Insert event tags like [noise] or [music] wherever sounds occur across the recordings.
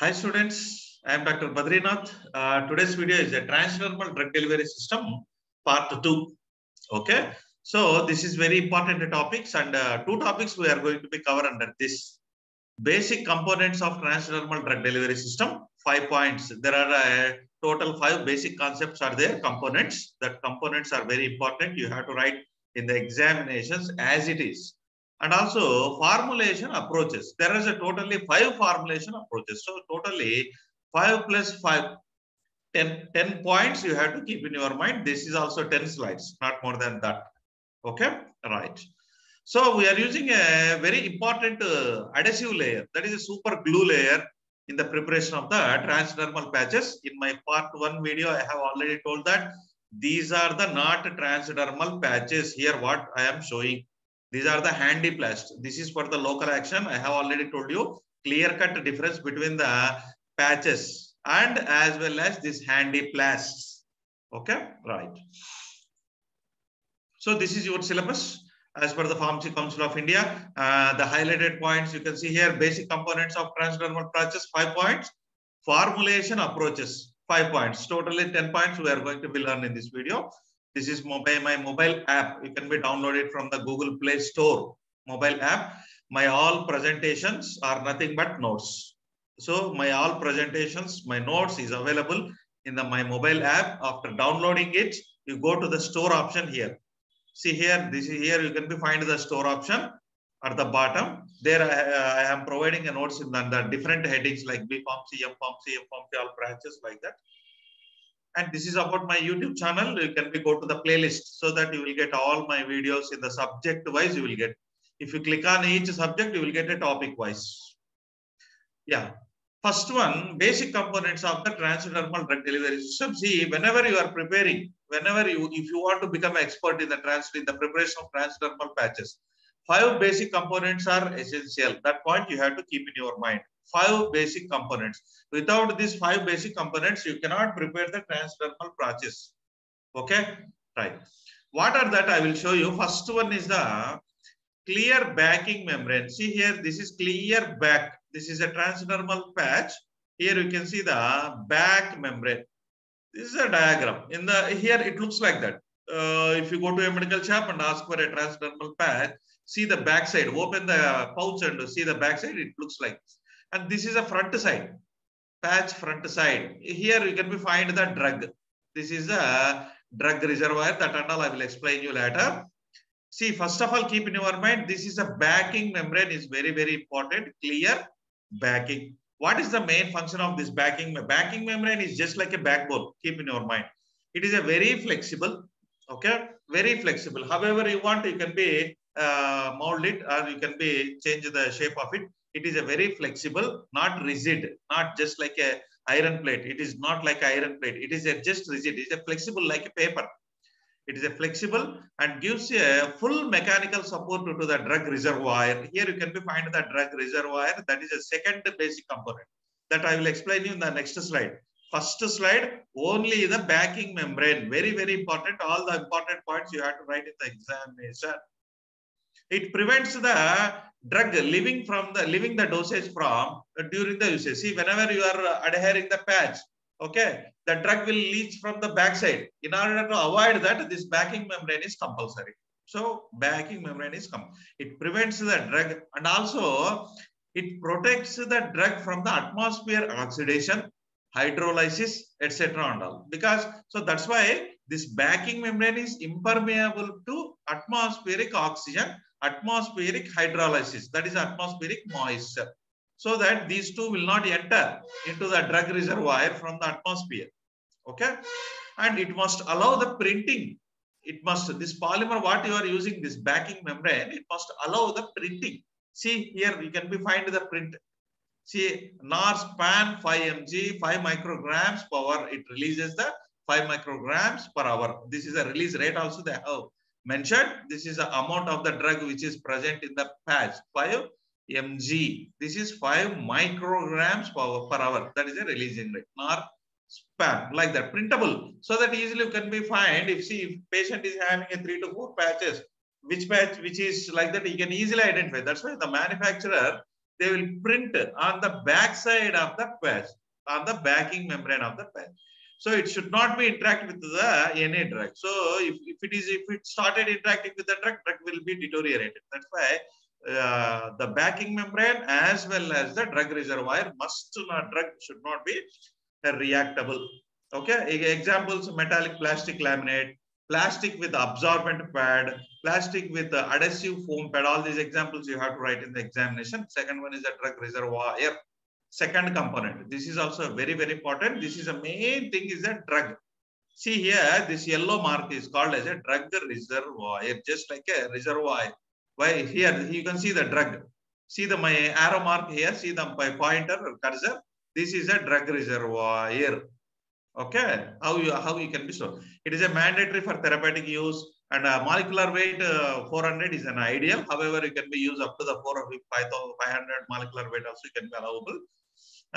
Hi students, I am Dr. Badrinath. Uh, today's video is a transdermal drug delivery system part 2. Okay, so this is very important topics and uh, two topics we are going to be covered under this. Basic components of transdermal drug delivery system, five points. There are uh, total five basic concepts are there, components. That components are very important. You have to write in the examinations as it is and also formulation approaches. There is a totally five formulation approaches. So totally five plus five, 10, 10 points you have to keep in your mind. This is also 10 slides, not more than that. Okay, right. So we are using a very important uh, adhesive layer. That is a super glue layer in the preparation of the transdermal patches. In my part one video, I have already told that these are the not transdermal patches. Here what I am showing these are the handy plast. This is for the local action. I have already told you clear cut difference between the patches and as well as this handy plasts. Okay, right. So this is your syllabus as per the Pharmacy Council of India. Uh, the highlighted points you can see here, basic components of transdermal patches, five points. Formulation approaches, five points. Totally 10 points we are going to be learn in this video. This is mobile, my mobile app. You can be downloaded from the Google Play Store mobile app. My all presentations are nothing but notes. So my all presentations, my notes is available in the my mobile app. After downloading it, you go to the store option here. See here, this is here you can be find the store option at the bottom. There I, I am providing a notes in the, the different headings like B Form C, M Form C, M Form all branches like that and this is about my youtube channel. You can go to the playlist so that you will get all my videos in the subject wise you will get. If you click on each subject you will get a topic wise. Yeah. First one basic components of the transdermal drug delivery system. See whenever you are preparing whenever you if you want to become an expert in the trans in the preparation of transdermal patches five basic components are essential. That point you have to keep in your mind five basic components. Without these five basic components, you cannot prepare the transdermal patches. Okay, right. What are that? I will show you. First one is the clear backing membrane. See here, this is clear back. This is a transdermal patch. Here you can see the back membrane. This is a diagram. In the here it looks like that. Uh, if you go to a medical shop and ask for a transdermal patch, see the back side. Open the pouch and see the back side. It looks like this and this is a front side. Patch front side. Here you can be find the drug. This is a drug reservoir that and all i will explain you later. See first of all keep in your mind this is a backing membrane is very very important. Clear backing. What is the main function of this backing backing membrane is just like a backbone. Keep in your mind. It is a very flexible okay? Very flexible. However you want you can be uh, mold it or you can be change the shape of it it is a very flexible, not rigid, not just like a iron plate. It is not like iron plate. It is a just rigid. It is a flexible like a paper. It is a flexible and gives a full mechanical support to the drug reservoir. Here you can find the drug reservoir. That is a second basic component that I will explain you in the next slide. First slide, only the backing membrane. Very, very important. All the important points you have to write in the examination. It prevents the drug living from the living the dosage from uh, during the usage. See, whenever you are adhering the patch, okay, the drug will leach from the backside. In order to avoid that, this backing membrane is compulsory. So backing membrane is come. It prevents the drug and also it protects the drug from the atmosphere oxidation, hydrolysis, etc. and all. Because so that's why this backing membrane is impermeable to atmospheric oxygen atmospheric hydrolysis, that is atmospheric moisture. So that these two will not enter into the drug reservoir from the atmosphere. Okay. And it must allow the printing. It must, this polymer, what you are using, this backing membrane, it must allow the printing. See here, you can be find the print. See, Norspan 5 mg, 5 micrograms per hour. It releases the 5 micrograms per hour. This is a release rate also they have mentioned. This is the amount of the drug which is present in the patch, 5 mg. This is 5 micrograms per, per hour. That is a releasing rate, nor span, like that, printable. So that easily can be find if see if patient is having a 3 to 4 patches, which patch which is like that, you can easily identify. That's why the manufacturer they will print on the back side of the patch, on the backing membrane of the patch. So it should not be interact with the any drug. So if, if it is if it started interacting with the drug, drug will be deteriorated. That's why uh, the backing membrane as well as the drug reservoir must not drug should not be reactable. Okay, examples metallic plastic laminate, plastic with absorbent pad, plastic with the adhesive foam pad. All these examples you have to write in the examination. Second one is a drug reservoir. Second component. This is also very, very important. This is a main thing is a drug. See here, this yellow mark is called as a drug reservoir, just like a reservoir. Why here you can see the drug. See the my arrow mark here. See the my pointer cursor. This is a drug reservoir. Okay, how you how you can be so? It is a mandatory for therapeutic use, and a molecular weight uh, 400 is an ideal. However, you can be used up to the 500 molecular weight also can be allowable.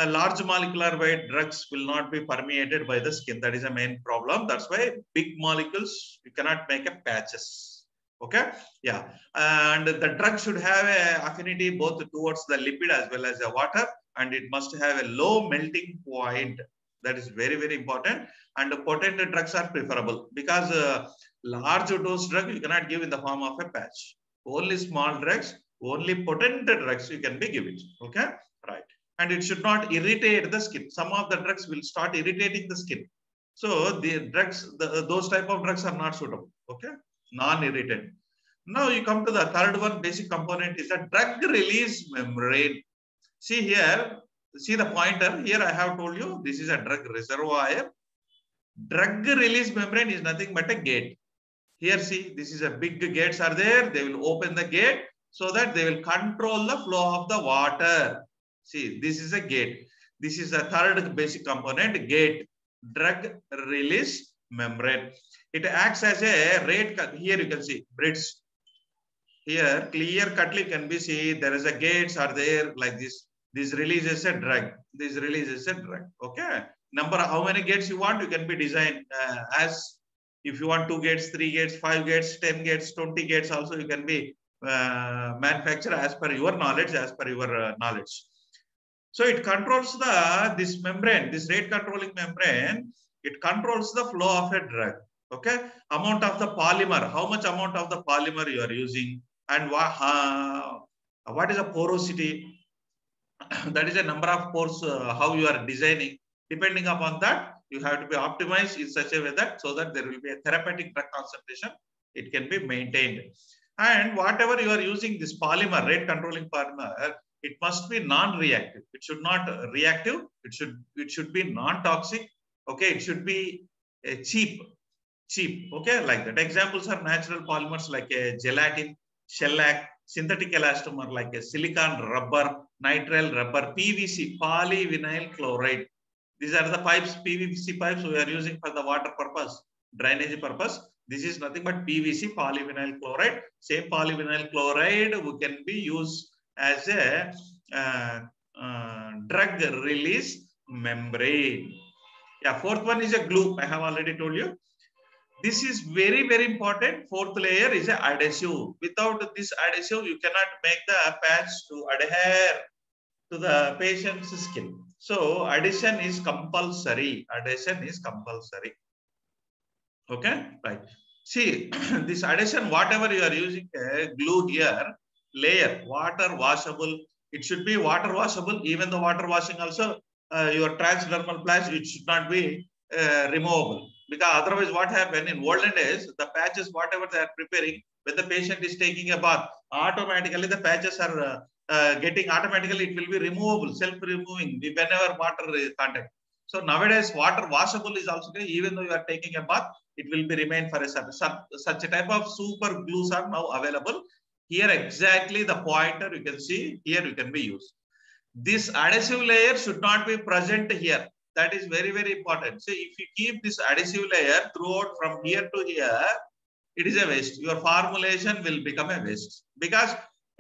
A large molecular weight drugs will not be permeated by the skin. That is a main problem. That's why big molecules you cannot make a patches. Okay, yeah, and the drug should have a affinity both towards the lipid as well as the water, and it must have a low melting point that is very, very important. And potent drugs are preferable because uh, large dose drug you cannot give in the form of a patch. Only small drugs, only potent drugs you can be given. Okay, right. And it should not irritate the skin. Some of the drugs will start irritating the skin. So the drugs, the, those type of drugs are not suitable. Okay, non-irritant. Now you come to the third one. Basic component is a drug release membrane. See here, see the pointer here i have told you this is a drug reservoir drug release membrane is nothing but a gate here see this is a big gates are there they will open the gate so that they will control the flow of the water see this is a gate this is the third basic component gate drug release membrane it acts as a rate here you can see bridge here clear cutly can be see there is a gates are there like this this releases a drug. This releases a drug. Okay. Number, how many gates you want, you can be designed uh, as if you want two gates, three gates, five gates, 10 gates, 20 gates also you can be uh, manufactured as per your knowledge, as per your uh, knowledge. So it controls the, this membrane, this rate controlling membrane, it controls the flow of a drug. Okay. Amount of the polymer, how much amount of the polymer you are using and what, uh, what is the porosity, [clears throat] that is a number of pores uh, how you are designing depending upon that you have to be optimized in such a way that so that there will be a therapeutic drug concentration it can be maintained and whatever you are using this polymer rate controlling polymer it must be non-reactive it should not reactive it should it should be non-toxic okay it should be a cheap cheap okay like that examples are natural polymers like a gelatin shellac synthetic elastomer like a silicon rubber nitrile rubber, PVC, polyvinyl chloride. These are the pipes, PVC pipes we are using for the water purpose, drainage purpose. This is nothing but PVC, polyvinyl chloride. Same polyvinyl chloride we can be used as a uh, uh, drug release membrane. Yeah, fourth one is a glue. I have already told you. This is very, very important. Fourth layer is a adhesive. Without this adhesive, you cannot make the patch to adhere to the patient's skin. So adhesion is compulsory. Adhesion is compulsory. Okay, right. See, [clears throat] this adhesion, whatever you are using a glue here, layer, water washable. It should be water washable. Even the water washing also, uh, your transdermal patch, it should not be uh, removable. Because otherwise what happened in olden days, the patches, whatever they are preparing, when the patient is taking a bath, automatically the patches are uh, uh, getting automatically it will be removable, self-removing whenever water is contact. So nowadays water washable is also there. Even though you are taking a bath, it will be remain for a certain such a type of super glues are now available. Here exactly the pointer you can see here you can be used. This adhesive layer should not be present here. That is very very important. So if you keep this adhesive layer throughout from here to here, it is a waste. Your formulation will become a waste because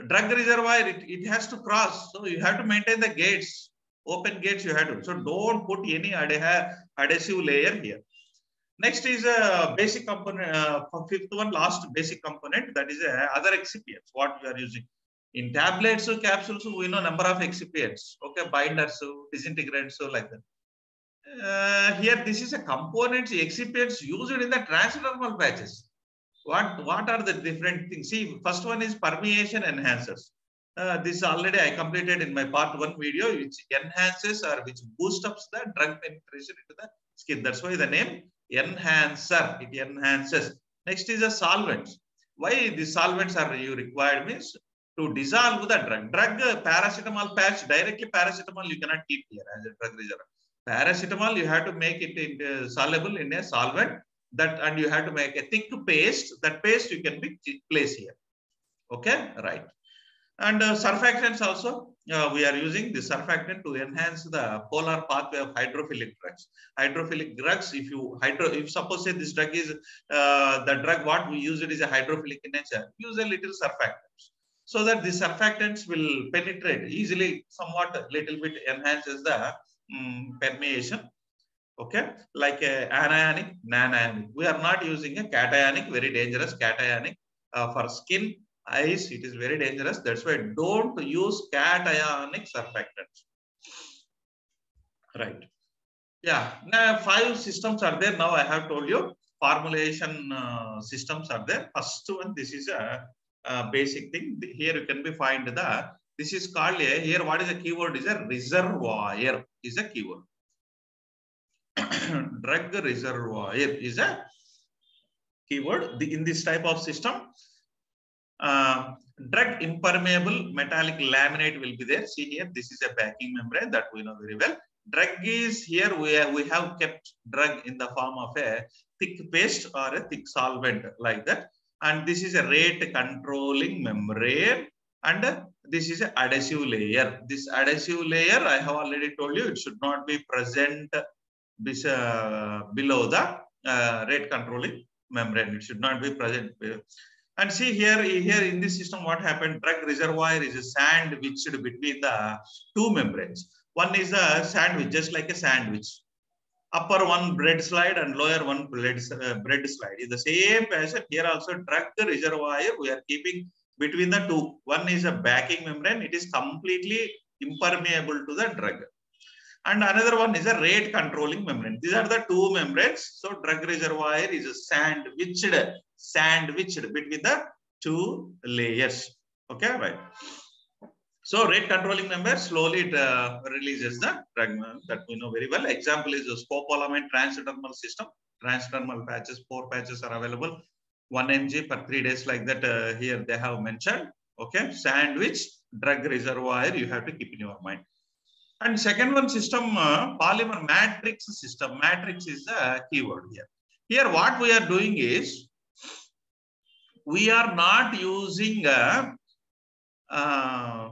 drug reservoir, it, it has to cross. So you have to maintain the gates, open gates you have to. So don't put any adhesive layer here. Next is a basic component, uh, fifth one, last basic component, that is a other excipients, what we are using. In tablets, or capsules, we know number of excipients, okay, binders, disintegrants, so like that. Uh, here, this is a components, excipients used in the transdermal patches. What, what are the different things? See, first one is permeation enhancers. Uh, this already I completed in my part one video, which enhances or which boosts up the drug penetration into the skin. That's why the name enhancer, it enhances. Next is a solvent. Why the solvents are you required means to dissolve the drug. Drug uh, paracetamol patch, directly paracetamol you cannot keep here as a drug. Paracetamol, you have to make it into soluble in a solvent that and you have to make a thick paste. That paste you can be place here. Okay, right. And uh, surfactants also, uh, we are using the surfactant to enhance the polar pathway of hydrophilic drugs. Hydrophilic drugs, if you hydro, if suppose say this drug is uh, the drug what we use it is a hydrophilic in nature, use a little surfactants so that the surfactants will penetrate easily, somewhat little bit enhances the um, permeation. Okay, like anionic, nonionic. We are not using a cationic, very dangerous cationic uh, for skin eyes, it is very dangerous. That's why don't use cationic surfactants. Right. Yeah. Now five systems are there. Now I have told you formulation uh, systems are there. First one, this is a, a, basic thing. Here you can be find the. This is called a. Here, what is a keyword? Is a reservoir. Is a keyword. [coughs] Drug reservoir is a keyword. In this type of system, uh, drug impermeable metallic laminate will be there. See here, this is a backing membrane that we know very well. Drug is here, we have, we have kept drug in the form of a thick paste or a thick solvent like that. And this is a rate controlling membrane and this is an adhesive layer. This adhesive layer, I have already told you, it should not be present uh, below the uh, rate controlling membrane. It should not be present. And see here, here in this system, what happened? Drug reservoir is a sand sandwiched between the two membranes. One is a sandwich, just like a sandwich. Upper one bread slide and lower one bread, uh, bread slide. In the same fashion, here also drug reservoir we are keeping between the two. One is a backing membrane. It is completely impermeable to the drug. And another one is a rate controlling membrane. These are the two membranes. So drug reservoir is a sandwiched sandwiched between the two layers. Okay, right. So rate controlling member slowly it uh, releases the drug that we know very well. Example is the scopolamine transdermal system. Transdermal patches, four patches are available. 1 mg per three days like that uh, here they have mentioned. Okay, sandwich drug reservoir you have to keep in your mind. And second one system, uh, polymer matrix system. Matrix is a keyword here. Here what we are doing is, we are not using a, uh,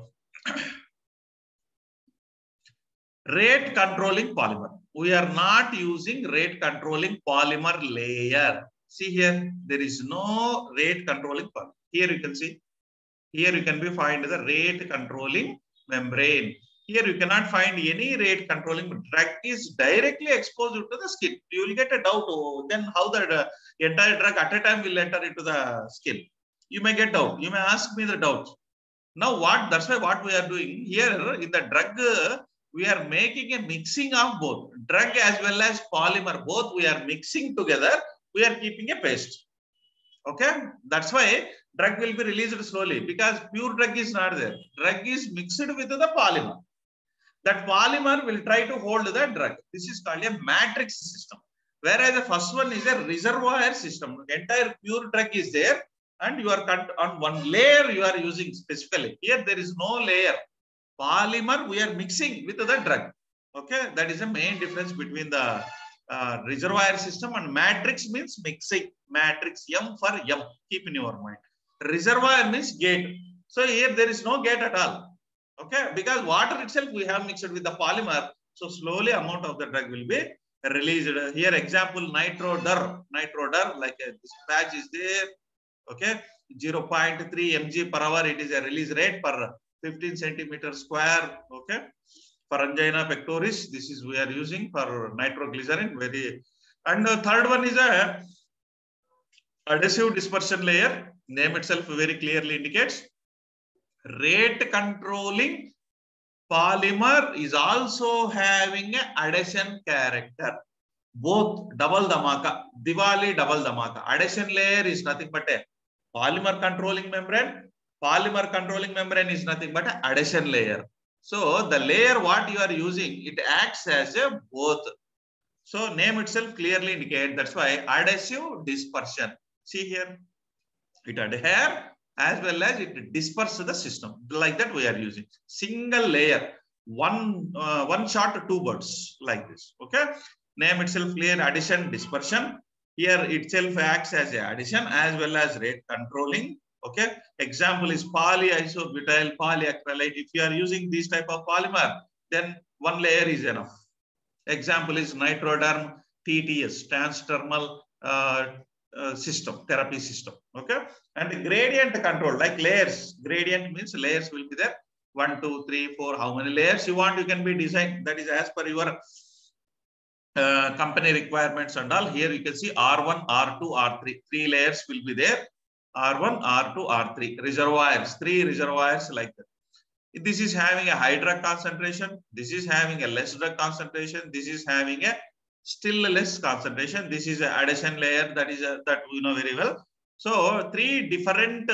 rate controlling polymer. We are not using rate controlling polymer layer. See here, there is no rate controlling polymer. Here you can see, here you can be find the rate controlling membrane. Here you cannot find any rate controlling drug is directly exposed to the skin. You will get a doubt, oh, then how the entire drug at a time will enter into the skin. You may get doubt. You may ask me the doubt. Now what, that's why what we are doing here in the drug, we are making a mixing of both drug as well as polymer. Both we are mixing together. We are keeping a paste. Okay. That's why drug will be released slowly because pure drug is not there. Drug is mixed with the polymer that polymer will try to hold the drug. This is called a matrix system. Whereas the first one is a reservoir system. Entire pure drug is there and you are cut on one layer you are using specifically. Here there is no layer. Polymer we are mixing with the drug. Okay, that is the main difference between the uh, reservoir system and matrix means mixing. Matrix M for M. Keep in your mind. Reservoir means gate. So here there is no gate at all. Okay, because water itself we have mixed with the polymer. So slowly amount of the drug will be released. Here example nitrodur. Nitrodur like a, this patch is there. Okay, 0.3 mg per hour. It is a release rate per 15 centimeter square. Okay, for angina pectoris, this is we are using for nitroglycerin. Very and the third one is a adhesive dispersion layer. Name itself very clearly indicates rate controlling polymer is also having a adhesion character. Both double dhamaka, Diwali double dhamaka. Adhesion layer is nothing but a polymer controlling membrane. Polymer controlling membrane is nothing but a adhesion layer. So the layer what you are using, it acts as a both. So name itself clearly indicate that's why adhesive dispersion. See here, it adhere as well as it disperses the system. Like that we are using single layer, one uh, one shot, two birds like this. Okay, name itself clear adhesion dispersion. Here itself acts as a adhesion as well as rate controlling. Okay, example is polyisobutyl polyacrylate. If you are using this type of polymer, then one layer is enough. Example is nitroderm TTS, transdermal uh, uh, system, therapy system. Okay. And the gradient control, like layers. Gradient means layers will be there. One, two, three, four. How many layers you want, you can be designed. That is as per your uh, company requirements and all. Here you can see R1, R2, R3. Three layers will be there. R1, R2, R3. Reservoirs, three reservoirs like that. This is having a high drug concentration. This is having a less drug concentration. This is having a still less concentration. This is an adhesion layer that is a, that we know very well. So three different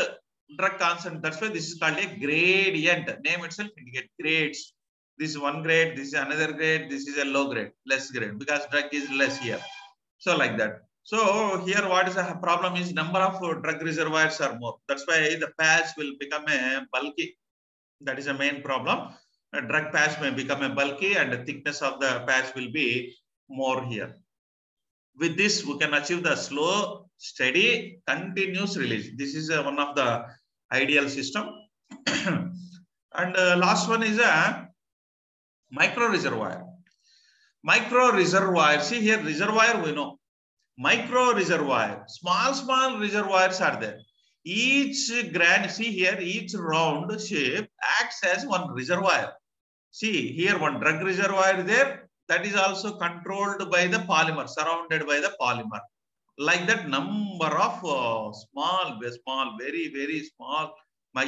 drug concentration. That's why this is called a gradient. Name itself indicate grades. This is one grade. This is another grade. This is a low grade, less grade because drug is less here. So like that. So here what is the problem is number of uh, drug reservoirs are more. That's why the patch will become a bulky. That is a main problem. A drug patch may become a bulky and the thickness of the patch will be more here. With this, we can achieve the slow, steady, continuous release. This is uh, one of the ideal system. [clears throat] and uh, last one is a micro reservoir. Micro reservoir, see here reservoir we know. Micro reservoir, small, small reservoirs are there. Each grand, see here, each round shape acts as one reservoir. See here one drug reservoir there, that is also controlled by the polymer, surrounded by the polymer. Like that number of uh, small, small, very, very small,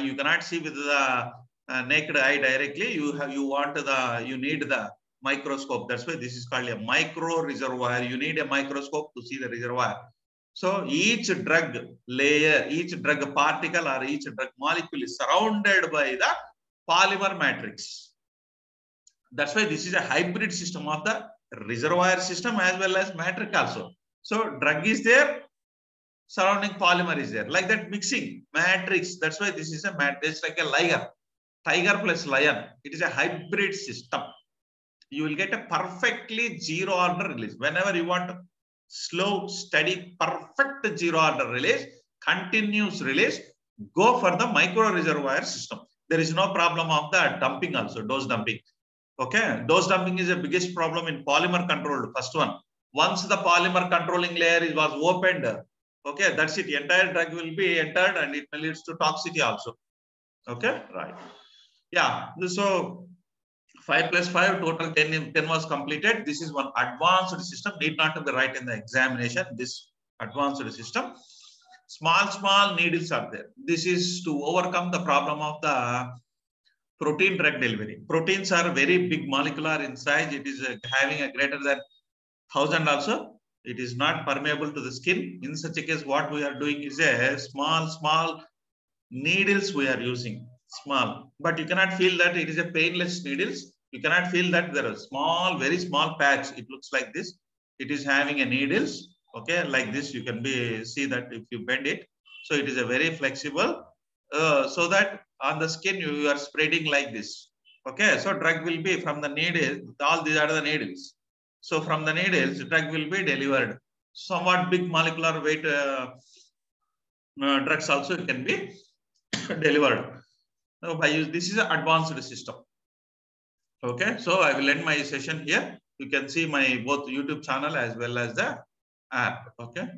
you cannot see with the uh, naked eye directly. You have, you want the, you need the microscope. That's why this is called a micro reservoir. You need a microscope to see the reservoir. So each drug layer, each drug particle or each drug molecule is surrounded by the polymer matrix. That's why this is a hybrid system of the reservoir system as well as matrix also. So drug is there, surrounding polymer is there. Like that mixing matrix. That's why this is a matrix like a liger. Tiger plus lion. It is a hybrid system. You will get a perfectly zero order release. Whenever you want slow, steady, perfect zero order release, continuous release, go for the micro reservoir system. There is no problem of the dumping also, dose dumping. Okay, dose dumping is the biggest problem in polymer controlled, first one. Once the polymer controlling layer is, was opened, okay, that's it. Entire drug will be entered and it leads to toxicity also. Okay, right. Yeah, so 5 plus 5, total 10, 10 was completed. This is one advanced system, need not to be right in the examination, this advanced system. Small, small needles are there. This is to overcome the problem of the protein drug delivery. Proteins are very big molecular in size. It is uh, having a greater than 1000 also. It is not permeable to the skin. In such a case, what we are doing is a small, small needles we are using. Small. But you cannot feel that it is a painless needles. You cannot feel that there are small, very small patch. It looks like this. It is having a needles. Okay, like this. You can be see that if you bend it. So it is a very flexible. Uh, so that on the skin you, are spreading like this. Okay, so drug will be from the needle, all these are the needles. So from the needles, drug will be delivered. Somewhat big molecular weight uh, uh, drugs also can be [coughs] delivered. So by use, this is an advanced system. Okay, so I will end my session here. You can see my both YouTube channel as well as the app. Okay.